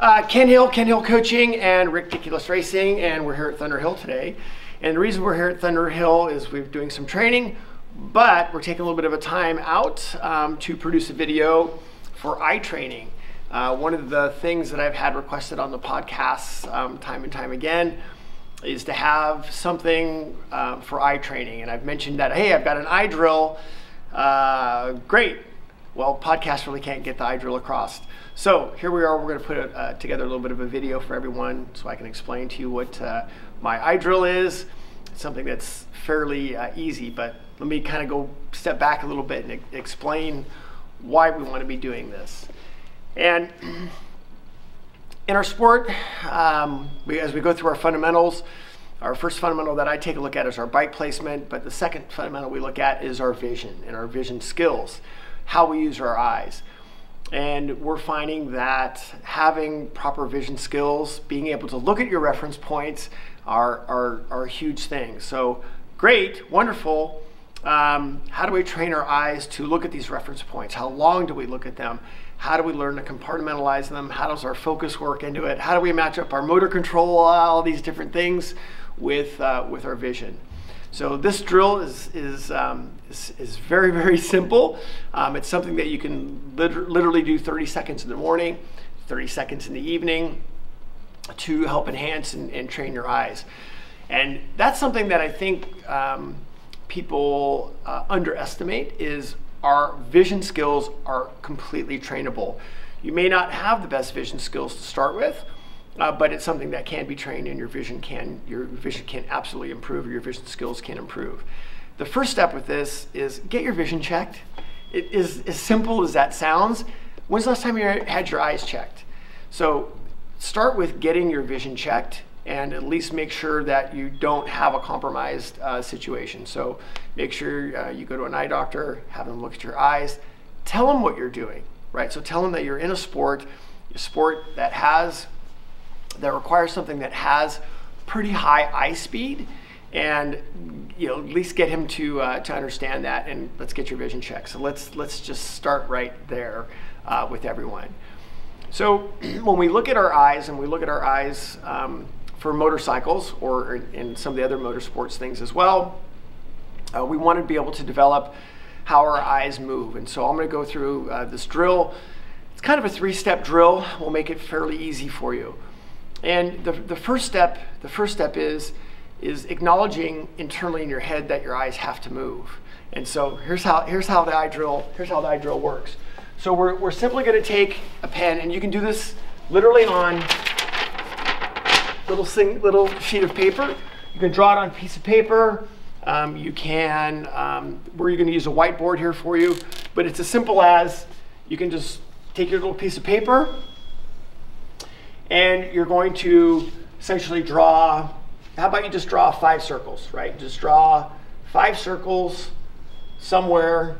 Uh, Ken Hill, Ken Hill Coaching, and Ridiculous Racing, and we're here at Thunderhill today. And the reason we're here at Thunderhill is we're doing some training, but we're taking a little bit of a time out um, to produce a video for eye training. Uh, one of the things that I've had requested on the podcast um, time and time again is to have something uh, for eye training. And I've mentioned that, hey, I've got an eye drill. Uh, great. Well, podcast really can't get the eye drill across. So here we are. We're going to put uh, together a little bit of a video for everyone so I can explain to you what uh, my eye drill is. It's something that's fairly uh, easy, but let me kind of go step back a little bit and explain why we want to be doing this. And in our sport, um, we, as we go through our fundamentals, our first fundamental that I take a look at is our bike placement, but the second fundamental we look at is our vision and our vision skills, how we use our eyes. And we're finding that having proper vision skills, being able to look at your reference points, are, are, are huge thing. So, great, wonderful. Um, how do we train our eyes to look at these reference points? How long do we look at them? How do we learn to compartmentalize them? How does our focus work into it? How do we match up our motor control, all these different things with, uh, with our vision? So this drill is, is, um, is, is, very, very simple. Um, it's something that you can liter literally do 30 seconds in the morning, 30 seconds in the evening to help enhance and, and train your eyes. And that's something that I think um, people uh, underestimate is our vision skills are completely trainable. You may not have the best vision skills to start with, uh, but it's something that can be trained and your vision can your vision can absolutely improve your vision skills can improve the first step with this is get your vision checked. It is as simple as that sounds. When's the last time you had your eyes checked? So start with getting your vision checked and at least make sure that you don't have a compromised uh, situation. So make sure uh, you go to an eye doctor have them look at your eyes. Tell them what you're doing right? So tell them that you're in a sport a sport that has that requires something that has pretty high eye speed and you know at least get him to uh, to understand that and let's get your vision checked so let's let's just start right there uh, with everyone. So when we look at our eyes and we look at our eyes um, for motorcycles or in some of the other motorsports things as well uh, we want to be able to develop how our eyes move. And so i'm going to go through uh, this drill. It's kind of a three-step drill. We'll make it fairly easy for you. And the, the first step, the first step is, is acknowledging internally in your head that your eyes have to move. And so here's how, here's how the eye drill, here's how the eye drill works. So we're, we're simply gonna take a pen and you can do this literally on little, sing, little sheet of paper. You can draw it on a piece of paper. Um, you can, um, we're gonna use a whiteboard here for you, but it's as simple as you can just take your little piece of paper, and you're going to essentially draw, how about you just draw five circles, right? Just draw five circles somewhere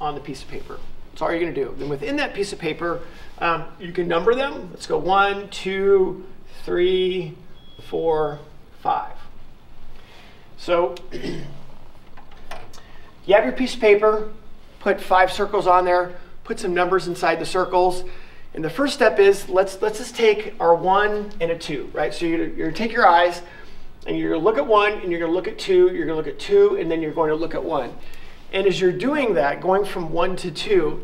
on the piece of paper. That's all you're gonna do. Then within that piece of paper, um, you can number them. Let's go one, two, three, four, five. So you have your piece of paper, put five circles on there, put some numbers inside the circles. And the first step is let's let's just take our one and a two, right? So you're, you're gonna take your eyes and you're gonna look at one and you're gonna look at two, you're gonna look at two, and then you're going to look at one. And as you're doing that, going from one to two,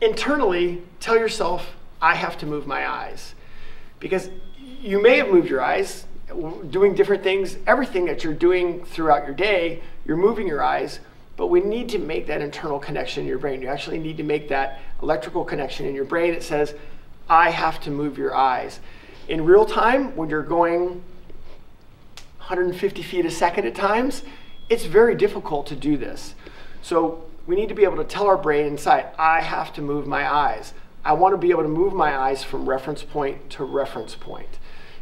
internally tell yourself, I have to move my eyes. Because you may have moved your eyes doing different things, everything that you're doing throughout your day, you're moving your eyes, but we need to make that internal connection in your brain. You actually need to make that electrical connection in your brain. It says, I have to move your eyes. In real time, when you're going 150 feet a second at times, it's very difficult to do this. So we need to be able to tell our brain inside, I have to move my eyes. I want to be able to move my eyes from reference point to reference point.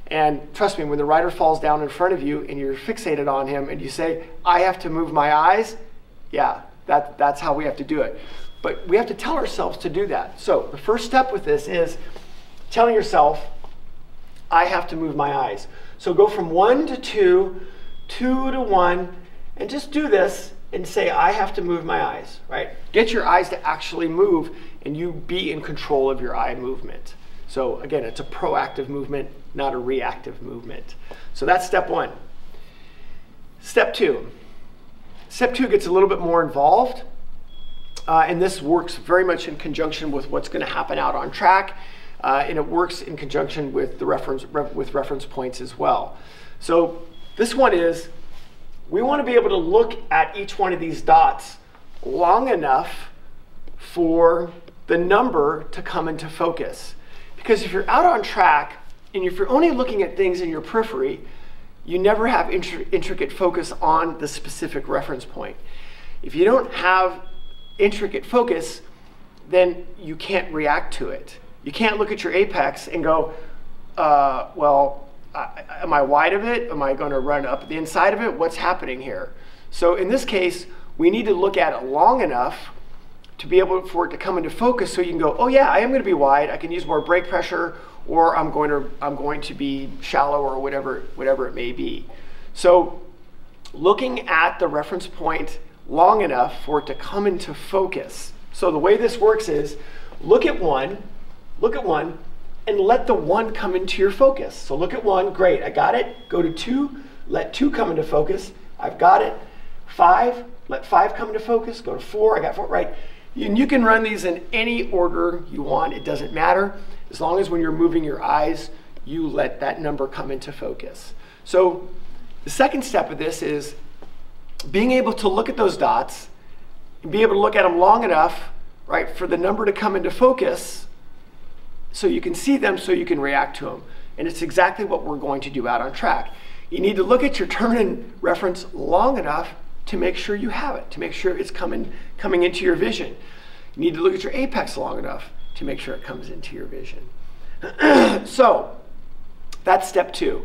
And trust me, when the rider falls down in front of you and you're fixated on him and you say, I have to move my eyes, yeah, that, that's how we have to do it. But we have to tell ourselves to do that. So the first step with this is telling yourself, I have to move my eyes. So go from one to two, two to one, and just do this and say, I have to move my eyes, right? Get your eyes to actually move and you be in control of your eye movement. So again, it's a proactive movement, not a reactive movement. So that's step one. Step two. Step two gets a little bit more involved. Uh, and this works very much in conjunction with what's going to happen out on track. Uh, and it works in conjunction with the reference re with reference points as well. So this one is we want to be able to look at each one of these dots long enough for the number to come into focus. Because if you're out on track and if you're only looking at things in your periphery, you never have intricate focus on the specific reference point. If you don't have intricate focus, then you can't react to it. You can't look at your apex and go, uh, well, uh, am I wide of it? Am I going to run up the inside of it? What's happening here? So in this case, we need to look at it long enough to be able for it to come into focus so you can go, oh yeah, I am going to be wide. I can use more brake pressure or I'm going to I'm going to be shallow or whatever whatever it may be. So looking at the reference point long enough for it to come into focus. So the way this works is look at one, look at one, and let the one come into your focus. So look at one, great, I got it. Go to two, let two come into focus. I've got it. Five, let five come into focus. Go to four, I got four, right? And you can run these in any order you want, it doesn't matter. As long as when you're moving your eyes, you let that number come into focus. So the second step of this is being able to look at those dots and be able to look at them long enough, right, for the number to come into focus so you can see them so you can react to them. And it's exactly what we're going to do out on track. You need to look at your turn-in reference long enough to make sure you have it, to make sure it's coming, coming into your vision. You need to look at your apex long enough to make sure it comes into your vision. so that's step two.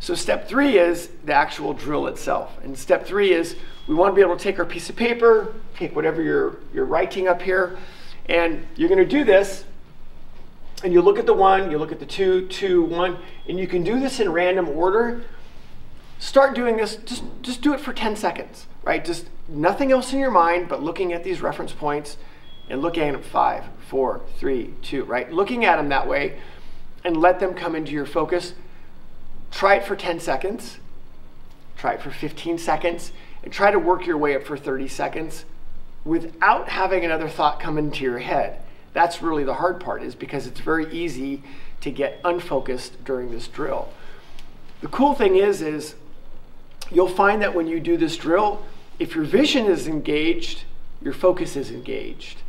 So step three is the actual drill itself. And step three is we want to be able to take our piece of paper, take whatever you're, you're writing up here, and you're going to do this and you look at the one, you look at the two, two, one, and you can do this in random order start doing this, just, just do it for 10 seconds, right? Just nothing else in your mind but looking at these reference points and looking at them five, four, three, two, right? Looking at them that way and let them come into your focus. Try it for 10 seconds, try it for 15 seconds, and try to work your way up for 30 seconds without having another thought come into your head. That's really the hard part is because it's very easy to get unfocused during this drill. The cool thing is, is you'll find that when you do this drill, if your vision is engaged, your focus is engaged.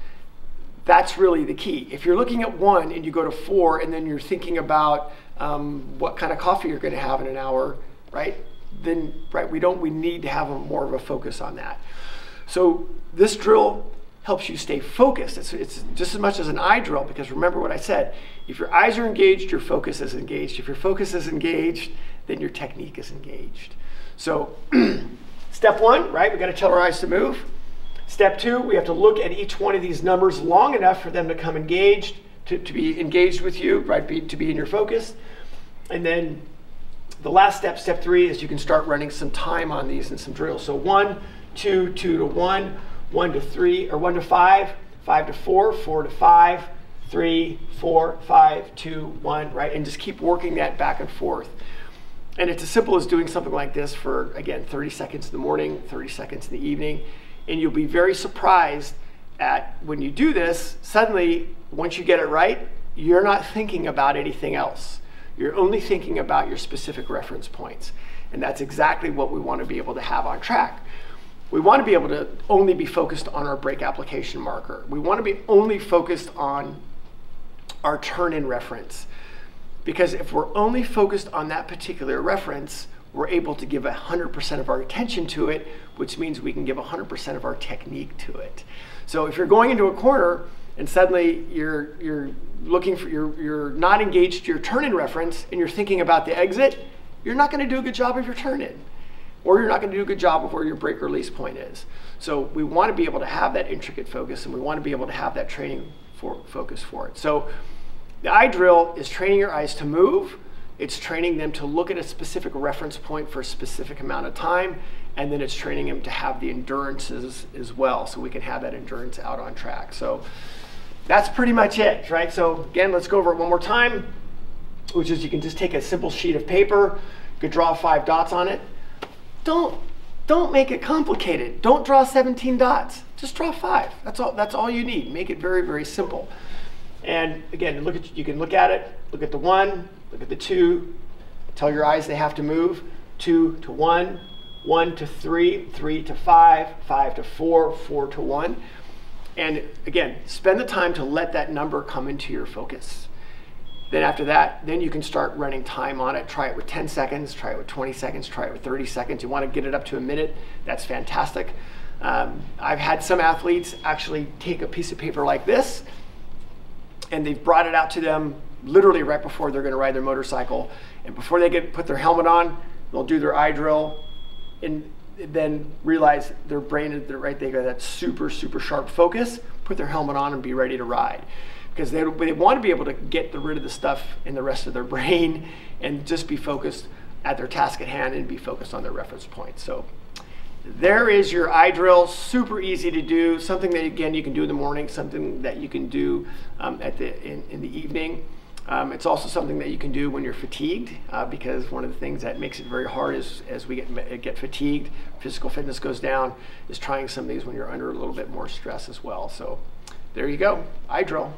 That's really the key. If you're looking at one and you go to four and then you're thinking about um, what kind of coffee you're going to have in an hour, right? Then, right, we don't, we need to have a, more of a focus on that. So this drill helps you stay focused. It's, it's just as much as an eye drill because remember what I said. If your eyes are engaged, your focus is engaged. If your focus is engaged, then your technique is engaged. So step one, right, we got to tell our eyes to move. Step two, we have to look at each one of these numbers long enough for them to come engaged, to, to be engaged with you, right, be, to be in your focus. And then the last step, step three, is you can start running some time on these and some drills. So one, two, two to one, one to three, or one to five, five to four, four to five, three, four, five, two, one, right? And just keep working that back and forth. And it's as simple as doing something like this for, again, 30 seconds in the morning, 30 seconds in the evening. And you'll be very surprised at when you do this, suddenly, once you get it right, you're not thinking about anything else. You're only thinking about your specific reference points. And that's exactly what we want to be able to have on track. We want to be able to only be focused on our brake application marker. We want to be only focused on our turn-in reference. Because if we're only focused on that particular reference, we're able to give 100% of our attention to it, which means we can give 100% of our technique to it. So if you're going into a corner and suddenly you're, you're looking for, you're, you're not engaged to your turn-in reference and you're thinking about the exit, you're not gonna do a good job of your turn-in. Or you're not gonna do a good job of where your brake release point is. So we wanna be able to have that intricate focus and we wanna be able to have that training for, focus for it. So the eye drill is training your eyes to move. It's training them to look at a specific reference point for a specific amount of time. And then it's training them to have the endurances as well. So we can have that endurance out on track. So that's pretty much it, right? So again, let's go over it one more time, which is you can just take a simple sheet of paper, you could draw five dots on it. Don't don't make it complicated. Don't draw 17 dots. Just draw five. That's all that's all you need. Make it very, very simple. And again, look at you can look at it, look at the one, look at the two, tell your eyes they have to move, two to one, one to three, three to five, five to four, four to one. And again, spend the time to let that number come into your focus. Then after that, then you can start running time on it. Try it with 10 seconds, try it with 20 seconds, try it with 30 seconds. You want to get it up to a minute, that's fantastic. Um, I've had some athletes actually take a piece of paper like this and they've brought it out to them literally right before they're going to ride their motorcycle. And before they get put their helmet on, they'll do their eye drill and then realize their brain is right they got that super super sharp focus put their helmet on and be ready to ride because they, they want to be able to get the, rid of the stuff in the rest of their brain and just be focused at their task at hand and be focused on their reference point so there is your eye drill super easy to do something that again you can do in the morning something that you can do um, at the in, in the evening um, it's also something that you can do when you're fatigued uh, because one of the things that makes it very hard is as we get, get fatigued, physical fitness goes down, is trying some of these when you're under a little bit more stress as well. So there you go, eye drill.